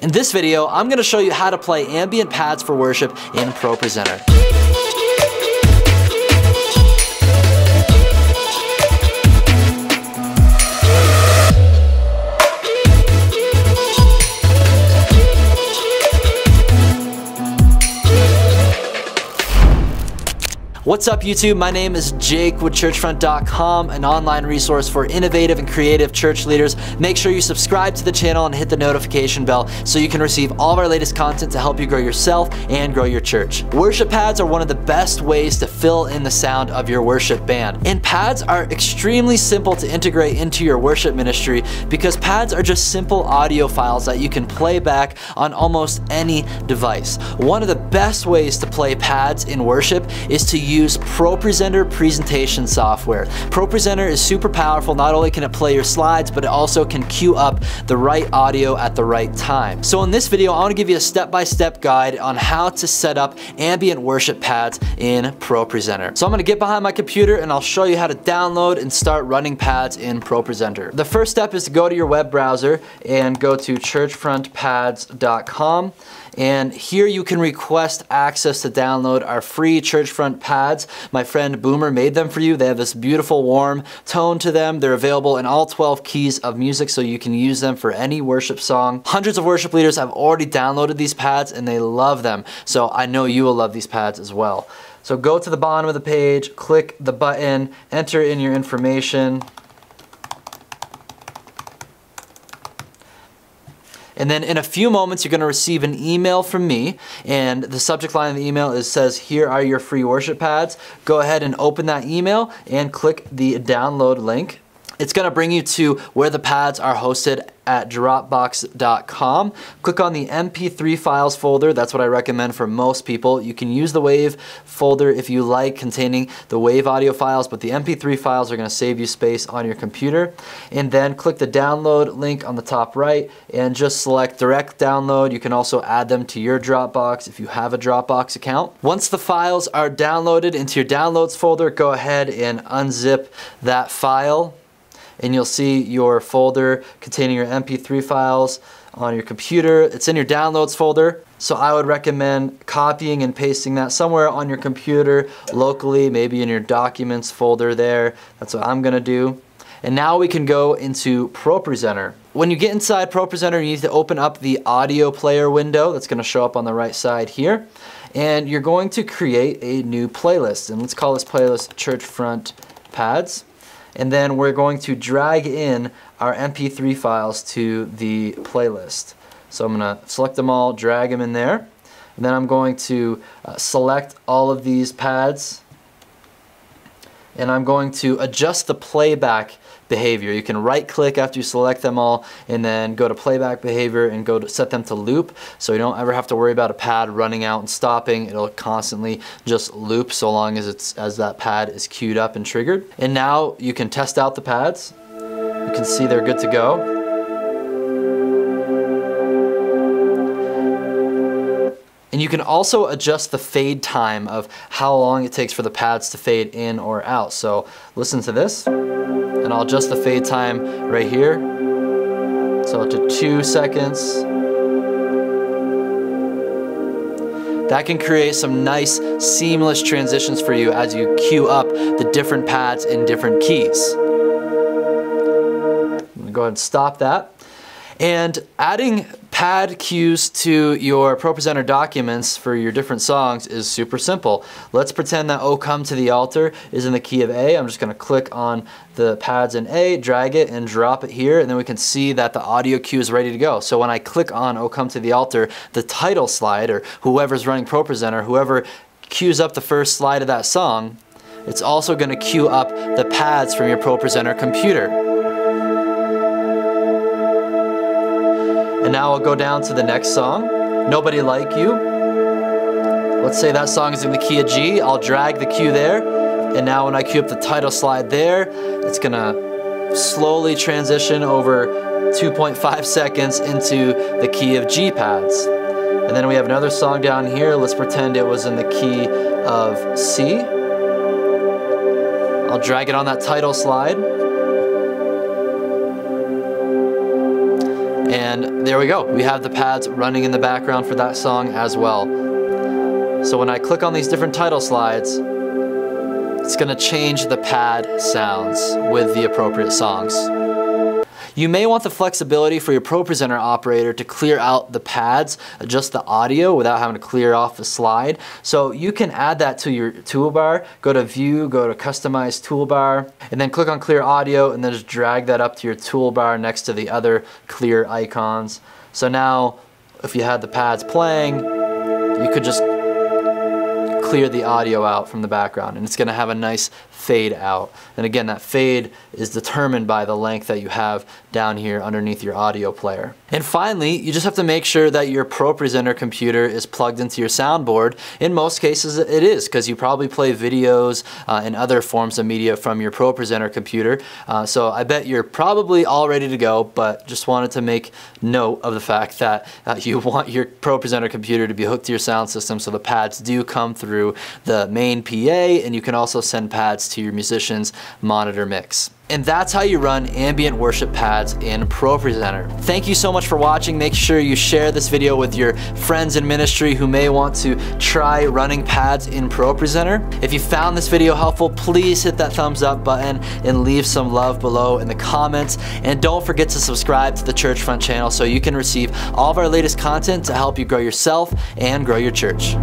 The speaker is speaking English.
In this video, I'm going to show you how to play ambient pads for worship in ProPresenter. What's up YouTube? My name is Jake with churchfront.com, an online resource for innovative and creative church leaders. Make sure you subscribe to the channel and hit the notification bell so you can receive all of our latest content to help you grow yourself and grow your church. Worship pads are one of the best ways to fill in the sound of your worship band. And pads are extremely simple to integrate into your worship ministry because pads are just simple audio files that you can play back on almost any device. One of the best ways to play pads in worship is to use use ProPresenter presentation software. ProPresenter is super powerful. Not only can it play your slides, but it also can queue up the right audio at the right time. So in this video, I wanna give you a step-by-step -step guide on how to set up ambient worship pads in ProPresenter. So I'm gonna get behind my computer and I'll show you how to download and start running pads in ProPresenter. The first step is to go to your web browser and go to churchfrontpads.com. And here you can request access to download our free Churchfront pads. My friend Boomer made them for you. They have this beautiful warm tone to them. They're available in all 12 keys of music so you can use them for any worship song. Hundreds of worship leaders have already downloaded these pads and they love them. So I know you will love these pads as well. So go to the bottom of the page, click the button, enter in your information, And then in a few moments, you're going to receive an email from me. And the subject line of the email is says, here are your free worship pads. Go ahead and open that email and click the download link. It's going to bring you to where the pads are hosted at dropbox.com. Click on the MP3 files folder. That's what I recommend for most people. You can use the WAV folder if you like containing the WAV audio files, but the MP3 files are going to save you space on your computer. And then click the download link on the top right and just select direct download. You can also add them to your Dropbox if you have a Dropbox account. Once the files are downloaded into your downloads folder, go ahead and unzip that file and you'll see your folder containing your MP3 files on your computer. It's in your downloads folder. So I would recommend copying and pasting that somewhere on your computer locally, maybe in your documents folder there. That's what I'm gonna do. And now we can go into ProPresenter. When you get inside ProPresenter, you need to open up the audio player window that's gonna show up on the right side here. And you're going to create a new playlist. And let's call this playlist Churchfront Pads and then we're going to drag in our MP3 files to the playlist. So I'm going to select them all, drag them in there, and then I'm going to uh, select all of these pads, and I'm going to adjust the playback behavior. You can right click after you select them all and then go to playback behavior and go to set them to loop so you don't ever have to worry about a pad running out and stopping. It'll constantly just loop so long as it's as that pad is queued up and triggered. And now you can test out the pads. You can see they're good to go. And you can also adjust the fade time of how long it takes for the pads to fade in or out. So listen to this and I'll adjust the fade time right here. So to two seconds. That can create some nice seamless transitions for you as you cue up the different pads in different keys. I'm gonna go ahead and stop that. And adding pad cues to your ProPresenter documents for your different songs is super simple. Let's pretend that O Come to the Altar is in the key of A. I'm just going to click on the pads in A, drag it, and drop it here, and then we can see that the audio cue is ready to go. So when I click on O Come to the Altar, the title slide, or whoever's running ProPresenter, whoever cues up the first slide of that song, it's also going to cue up the pads from your ProPresenter computer. And now I'll go down to the next song, Nobody Like You. Let's say that song is in the key of G. I'll drag the cue there. And now when I cue up the title slide there, it's gonna slowly transition over 2.5 seconds into the key of G pads. And then we have another song down here. Let's pretend it was in the key of C. I'll drag it on that title slide. And there we go. We have the pads running in the background for that song as well. So when I click on these different title slides, it's gonna change the pad sounds with the appropriate songs. You may want the flexibility for your ProPresenter operator to clear out the pads, adjust the audio without having to clear off the slide. So you can add that to your toolbar. Go to View, go to Customize Toolbar, and then click on Clear Audio, and then just drag that up to your toolbar next to the other clear icons. So now, if you had the pads playing, you could just clear the audio out from the background and it's going to have a nice fade out. And again, that fade is determined by the length that you have down here underneath your audio player. And finally, you just have to make sure that your ProPresenter computer is plugged into your soundboard. In most cases, it is because you probably play videos uh, and other forms of media from your ProPresenter computer. Uh, so I bet you're probably all ready to go, but just wanted to make note of the fact that uh, you want your ProPresenter computer to be hooked to your sound system so the pads do come through the main PA and you can also send pads to your musician's monitor mix. And that's how you run ambient worship pads in ProPresenter. Thank you so much for watching. Make sure you share this video with your friends in ministry who may want to try running pads in ProPresenter. If you found this video helpful, please hit that thumbs up button and leave some love below in the comments. And don't forget to subscribe to the Churchfront channel so you can receive all of our latest content to help you grow yourself and grow your church.